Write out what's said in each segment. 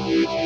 Música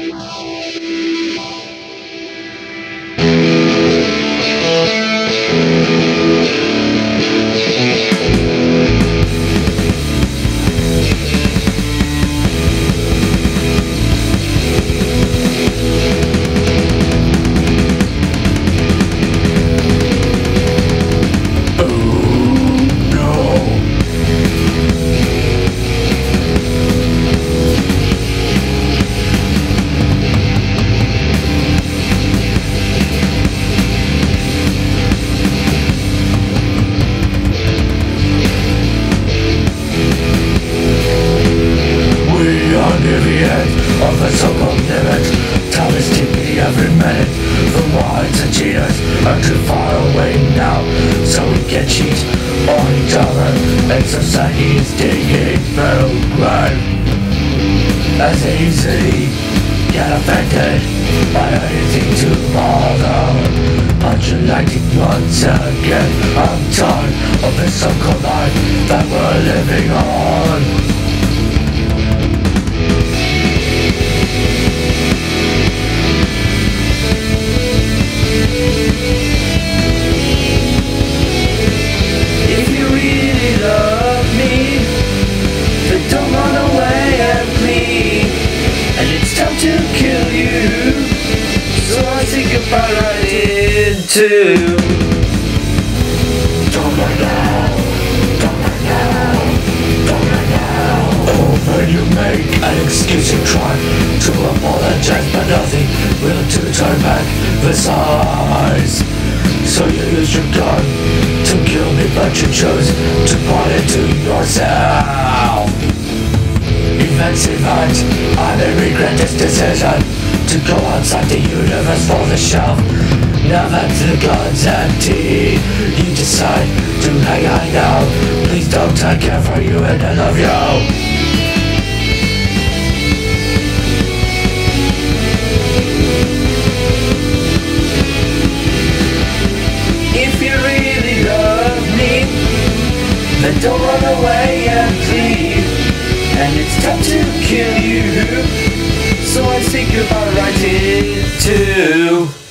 As easily get affected by anything to bother Undulating once again I'm tired of this so-called life that we're living on into. Don't run now. Don't run now. Don't now. Oh, when you make an excuse you try to apologize, but nothing will to turn back the size. So you use your gun to kill me, but you chose to point it to yourself. Events event, I may regret this decision to go outside the universe for the shelf. Now that the gun's empty, you decide to hang on now. Please don't I care for you and I love you. If you really love me, then don't run away and plead. And it's time to kill you. So I say goodbye right into.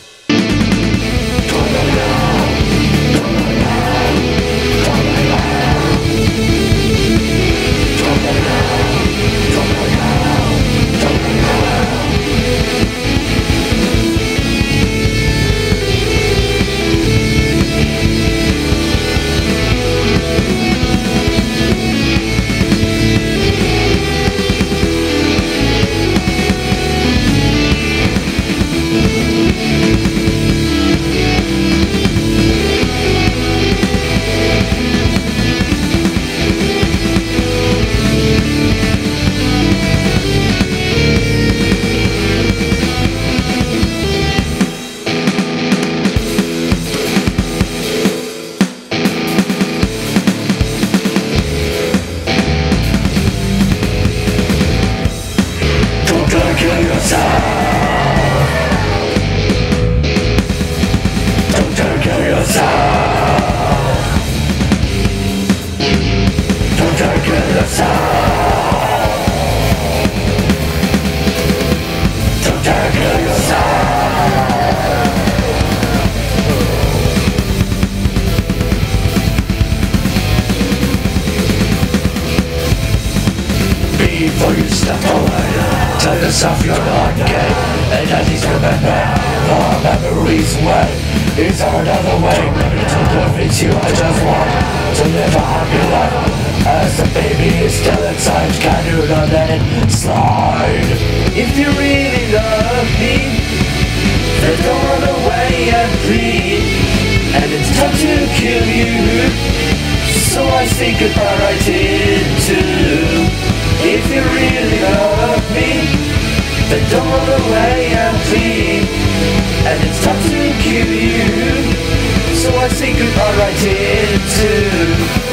Don't to kill yourself. Don't yourself. Don't yourself. Before you step away Tell yourself you're not gay And at least remember Our memories way. Is there another way. To convince you. I just want To live a happy life. As the baby is still inside Can you not let it slide? If you really love me Then don't run away and plead. And it's time to kill you. So I say goodbye right into the door the way I And it's tough to kill you So I say goodbye right here too.